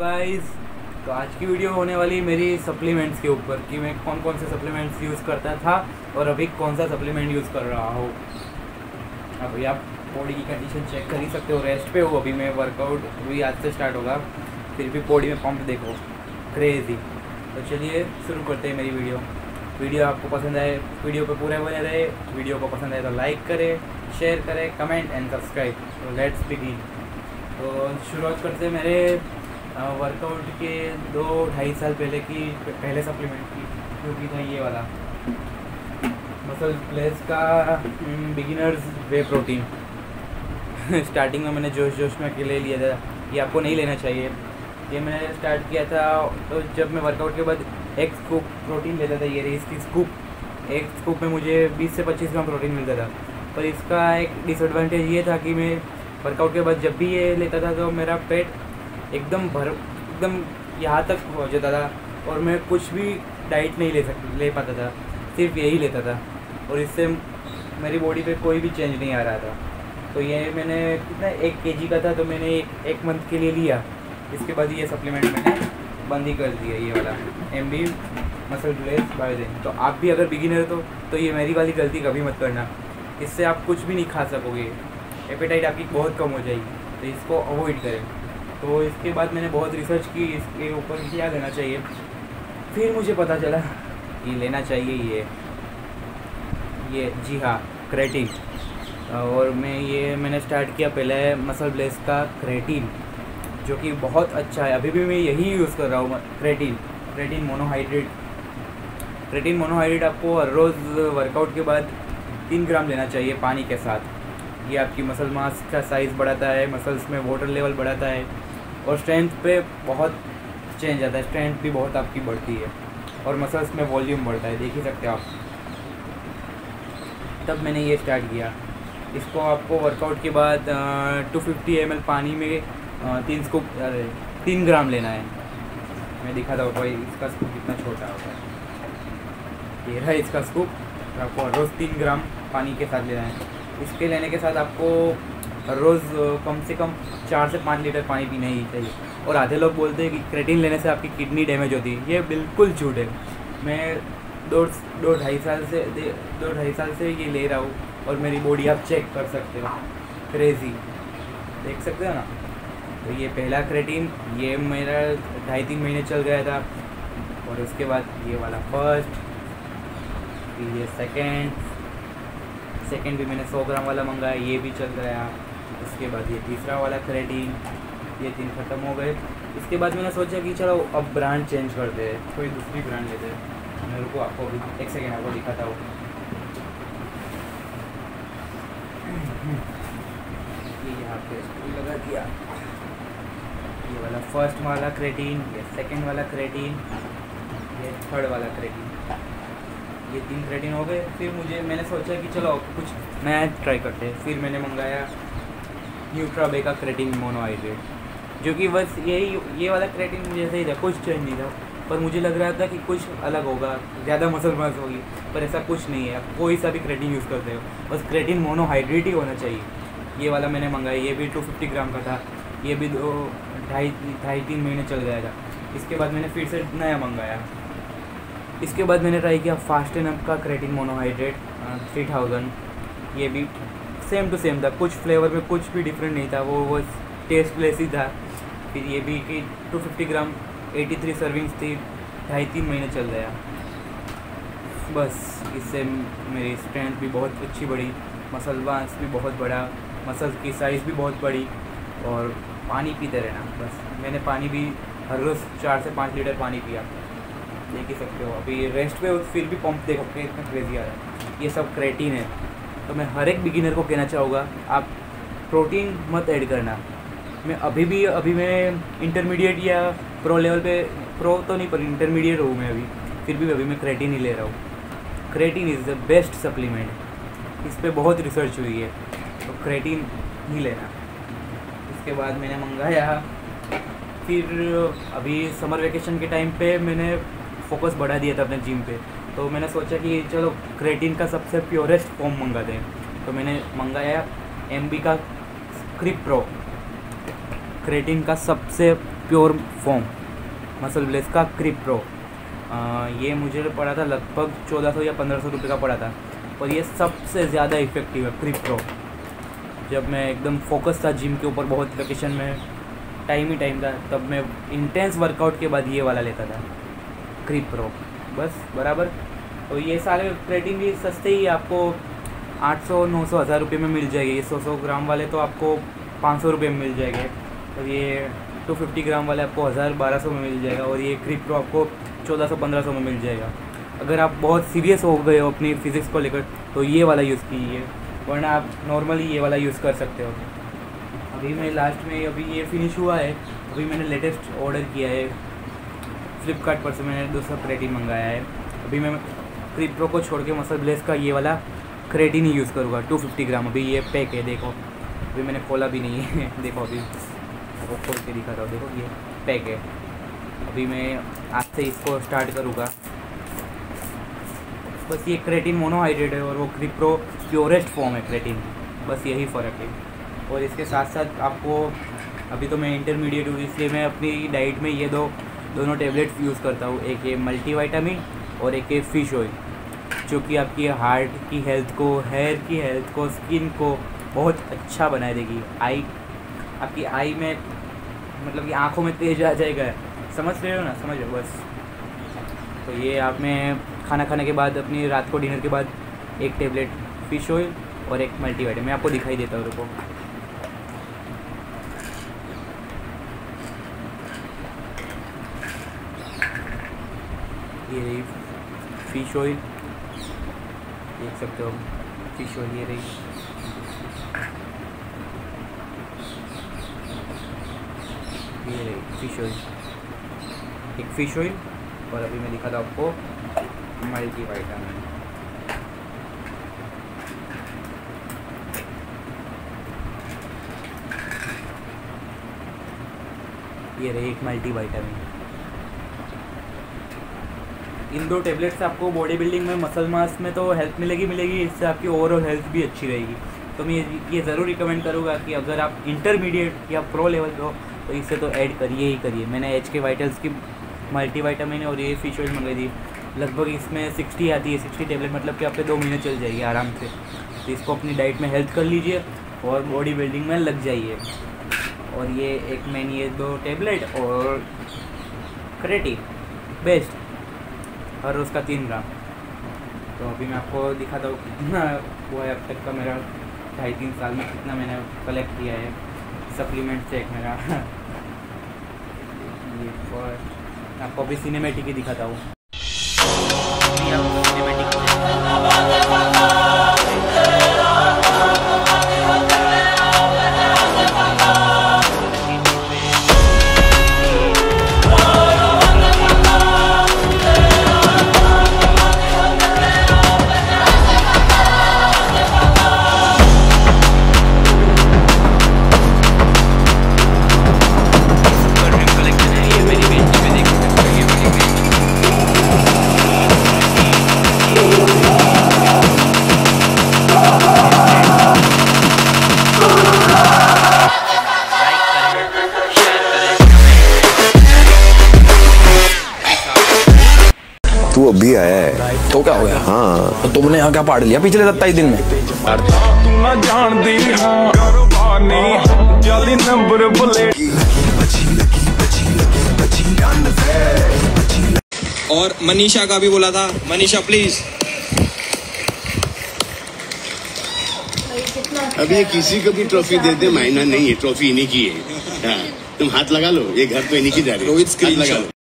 Guys तो आज की वीडियो होने वाली मेरी सप्लीमेंट्स के ऊपर कि मैं कौन कौन से सप्लीमेंट्स यूज़ करता था और अभी कौन सा सप्लीमेंट यूज़ कर रहा हूँ। अभी आप बॉडी की कंडीशन चेक कर ही सकते हो रेस्ट पे हो, अभी मैं वर्कआउट अभी आज से स्टार्ट होगा, फिर भी बॉडी में पंप देखो क्रेजी तो चलिए शुरू करते हैं मेरी वीडियो वीडियो आपको पसंद आए वीडियो पर पूरे बने रहे वीडियो को पसंद आए तो लाइक करें शेयर करें comment and subscribe let's begin तो शुरुआत करते हैं मेरे वर्कआउट के दो ढाई साल पहले की, पहले सप्लीमेंट की, जो कि था ये वाला। मसल प्लेस का बिगिनर्स वे प्रोटीन स्टार्टिंग में मैंने जोश जोश में अकेले लिया था। ये आपको नहीं लेना चाहिए। ये मैंने स्टार्ट किया था तो जब मैं वर्कआउट के बाद एक स्कूप प्रोटीन लेता था, ये इसकी स्कूप एक स्कूप में मुझे 20 से 25 ग्राम प्रोटीन मिलता था। पर इसका एक डिसएडवांटेज ये था कि मैं वर्कआउट के बाद जब भी ये लेता था तो मेरा पेट एकदम भर, एकदम यहाँ तक हो जाता था और मैं कुछ भी डाइट नहीं ले सक, ले पाता था, सिर्फ़ यही लेता था। और इससे मेरी बॉडी पे कोई भी चेंज नहीं आ रहा था। तो ये मैंने, कितना, एक के जी का था तो मैंने एक एक मंथ के लिए लिया। इसके बाद ये सप्लीमेंट मैंने बंद ही कर दिया, ये वाला M B MuscleBlaze Biozyme तो आप भी अगर बिगिनर तो तो ये मेरी वाली गलती कभी मत करना। इससे आप कुछ भी नहीं खा सकोगे। एपेटाइट आपकी बहुत कम हो जाएगी तो इसको अवॉइड करें। तो इसके बाद मैंने बहुत रिसर्च की, इसके ऊपर क्या लेना चाहिए। फिर मुझे पता चला कि लेना चाहिए ये ये, जी हाँ क्रेटिन और मैं ये, मैंने स्टार्ट किया पहले मसल ब्लेस का क्रेटिन जो कि बहुत अच्छा है। अभी भी मैं यही यूज़ कर रहा हूँ creatine creatine monohydrate creatine monohydrate आपको हर रोज़ वर्कआउट के बाद तीन ग्राम लेना चाहिए पानी के साथ। ये आपकी मसल मास का साइज़ बढ़ाता है मसल्स में वाटर लेवल बढ़ाता है। और स्ट्रेंथ पे बहुत चेंज आता है। स्ट्रेंथ भी बहुत आपकी बढ़ती है और मसल्स में वॉल्यूम बढ़ता है। देख ही सकते हो आप। तब मैंने ये स्टार्ट किया। इसको आपको वर्कआउट के बाद टू फिफ्टी एम पानी में तीन स्कूप तीन ग्राम लेना है। मैं दिखाता था भाई, इसका स्कूप कितना छोटा होता है। ये रहा इसका स्कूप आपको रोज़ तीन ग्राम पानी के साथ लेना है। इसके लेने के साथ आपको रोज़ कम से कम चार से पाँच लीटर पानी पीना ही चाहिए। और आधे लोग बोलते हैं कि क्रेटिन लेने से आपकी किडनी डैमेज होती है। ये बिल्कुल झूठ है। मैं दो दो ढाई साल से, दो ढाई साल से ये ले रहा हूँ और मेरी बॉडी आप चेक कर सकते हो। क्रेज़ी देख सकते हो ना? तो ये पहला क्रेटिन ये मेरा ढाई तीन महीने चल गया था। और उसके बाद ये वाला फ़र्स्ट ये सेकेंड सेकेंड भी मैंने सौ ग्राम वाला मंगाया, ये भी चल गया। उसके बाद ये तीसरा वाला क्रेटिन ये तीन ख़त्म हो गए। इसके बाद मैंने सोचा कि चलो, अब ब्रांड चेंज कर दे, कोई दूसरी ब्रांड लेते मेरे को आपको अभी, एक सेकेंड आपको दिखाता हूँ। ये यहाँ पे लगा दिया। ये वाला फ़र्स्ट वाला क्रेटीन ये सेकंड वाला क्रेटीन ये थर्ड वाला क्रेटीन ये तीन क्रेटीन हो गए। फिर मुझे, मैंने सोचा कि चलो, कुछ नया ट्राई करते हैं। फिर मैंने मंगाया। न्यूट्राबे का क्रेटिन मोनोहाइड्रेट जो कि बस यही, ये वाला क्रेटीन जैसे ही था, कुछ चेंज नहीं था, पर मुझे लग रहा था कि कुछ अलग होगा, ज़्यादा मसल मास होगी, पर ऐसा कुछ नहीं है। आप कोई सा भी क्रेटिन यूज़ करते हो, बस क्रेटिन मोनोहाइड्रेट ही होना चाहिए। ये वाला मैंने मंगाया, ये भी टू फिफ्टी ग्राम का था, ये भी दो, ढाई ढाई तीन महीने चल गया था इसके बाद मैंने फिर से नया मंगाया। इसके बाद मैंने ट्राई किया फास्ट एन अप का क्रेटिन मोनोहाइड्रेट थ्री थाउज़ेंड ये भी सेम टू सेम था। कुछ फ्लेवर में कुछ भी डिफरेंट नहीं था। वो वो टेस्ट लेस ही था। फिर ये भी कि two fifty gram eighty three servings थी। ढाई तीन महीने चल गया बस, इससे मेरी स्ट्रेंथ भी बहुत अच्छी बढ़ी। मसल मास भी बहुत बड़ा मसल की साइज़ भी बहुत बड़ी और पानी पीते रहना, बस। मैंने पानी भी हर रोज़ चार से पाँच लीटर पानी पिया। देख ही सकते हो। अभी रेस्ट पे फिर भी पंप देखो कि इतना क्रेजी आ रहा है। ये सब क्रेटीन है। तो मैं हर एक बिगिनर को कहना चाहूँगा, आप प्रोटीन मत ऐड करना। मैं अभी भी, अभी मैं इंटरमीडिएट या प्रो लेवल पे प्रो तो नहीं, पर इंटरमीडिएट हूँ मैं अभी। फिर भी अभी मैं क्रेटीन ही ले रहा हूँ। Creatine is the best supplement इस पर बहुत रिसर्च हुई है तो क्रेटीन ही लेना। उसके बाद मैंने मंगाया। फिर अभी समर वेकेशन के टाइम पे मैंने फोकस बढ़ा दिया था अपने जिम पे। तो मैंने सोचा कि चलो क्रेटिन का सबसे प्योरेस्ट फॉर्म मंगा दें। तो मैंने मंगाया एम बी का क्रिप प्रो क्रेटिन का सबसे प्योर फॉर्म मसल ब्लेस का क्रिप प्रो ये मुझे पड़ा था लगभग चौदह सौ या पंद्रह सौ रुपये का पड़ा था। और ये सबसे ज़्यादा इफ़ेक्टिव है क्रिप प्रो जब मैं एकदम फोकस था जिम के ऊपर, बहुत वेकेशन में टाइम ही टाइम था, तब मैं इंटेंस वर्कआउट के बाद ये वाला लेता था क्रिप प्रो बस, बराबर। तो ये सारे क्रेटिन भी सस्ते ही आपको 800 900 हज़ार रुपये में मिल जाएगी। ये 100 100 ग्राम वाले तो आपको 500 रुपये में मिल जाएँगे। और ये 250 ग्राम वाले आपको हज़ार बारह सौ में मिल जाएगा। और ये क्रिप प्रो आपको 1400 1500 में मिल जाएगा। अगर आप बहुत सीरियस हो गए हो अपनी फिज़िक्स को लेकर तो ये वाला यूज़ कीजिए। वरना आप नॉर्मली ये वाला यूज़ कर सकते हो। अभी मैं लास्ट में, अभी ये फिनिश हुआ है। अभी मैंने लेटेस्ट ऑर्डर किया है। फ्लिपकार्ट पर से मैंने दूसरा क्रेटिन मंगाया है। अभी मैं क्रिप प्रो को छोड़ के मसल ब्लेस का ये वाला क्रेटिन ही यूज़ करूँगा। 250 ग्राम अभी ये पैक है, देखो। अभी मैंने खोला भी नहीं है। देखो अभी। आपको खोल के दिखा रहा हूँ, देखो ये पैक है। अभी मैं आज से इसको स्टार्ट करूँगा। बस ये क्रेटिन मोनोहाइड्रेट है और वो क्रिप्रो प्योरेस्ट फॉर्म है क्रेटिन बस यही फ़र्क है। और इसके साथ साथ आपको, अभी तो मैं इंटरमीडिएट हूँ, इसलिए मैं अपनी डाइट में ये दो दोनों टेबलेट्स यूज़ करता हूँ, एक ये मल्टीवाइटामिन और एक ये फ़िश ऑयल जो कि आपकी हार्ट की हेल्थ को हेयर की हेल्थ को स्किन को बहुत अच्छा बना देगी। आई, आपकी आई में मतलब कि आँखों में तेज आ जाएगा। समझ रहे हो ना? समझ लो बस। तो ये आप में खाना खाने के बाद, अपनी रात को डिनर के बाद एक टेबलेट फ़िश ऑयल और एक मल्टीवाइटामिन मैं आपको दिखाई देता हूँ, रुको। ये रही फ़िश ऑयल देख सकते हो फ़िश ऑयल ये रही। ये रही फ़िश ऑयल एक फ़िश ऑयल और अभी मैं दिखा था आपको मल्टी वाइटामिन ये रही एक मल्टी वाइटामिन इन दो टेबलेट से आपको बॉडी बिल्डिंग में मसल मास में तो हेल्प मिलेगी मिलेगी, इससे आपकी ओवरऑल हेल्थ भी अच्छी रहेगी। तो मैं ये ज़रूर रिकमेंड करूँगा कि अगर आप इंटरमीडिएट या प्रो लेवल हो तो इसे तो ऐड करिए ही करिए। मैंने एच के वाइटल्स की मल्टी वाइटामिन और ये फ़िश ऑयल मंगाई थी। लगभग इसमें सिक्सटी आती है सिक्सटी टेबलेट मतलब कि आपके दो महीने चल जाएगी आराम से। तो इसको अपनी डाइट में हेल्थ कर लीजिए और बॉडी बिल्डिंग में लग जाइए। और ये एक मैंने ये दो टेबलेट और क्रेटिन बेस्ट हर रोज़ का तीन ग्राम। तो अभी मैं आपको दिखाता हूँ कितना हुआ है अब तक का मेरा ढाई तीन साल में कितना मैंने कलेक्ट किया है। सप्लीमेंट से एक मेरा। ये फ़र्स्ट आपको अभी सिनेमेटिक ही दिखाता हूँ। तू दिया है। तो क्या हो गया? हाँ। तो तुमने यहाँ क्या पाड़ लिया पिछले सत्ताईस दिन में? और मनीषा का भी बोला था मनीषा प्लीज़ अब ये किसी को भी ट्रॉफी दे दे मायना नहीं है ट्रॉफी इन्हीं की है। हाँ, तुम हाथ लगा लो ये घर तो इन्हीं की जा रही है। रोहित लगा लो।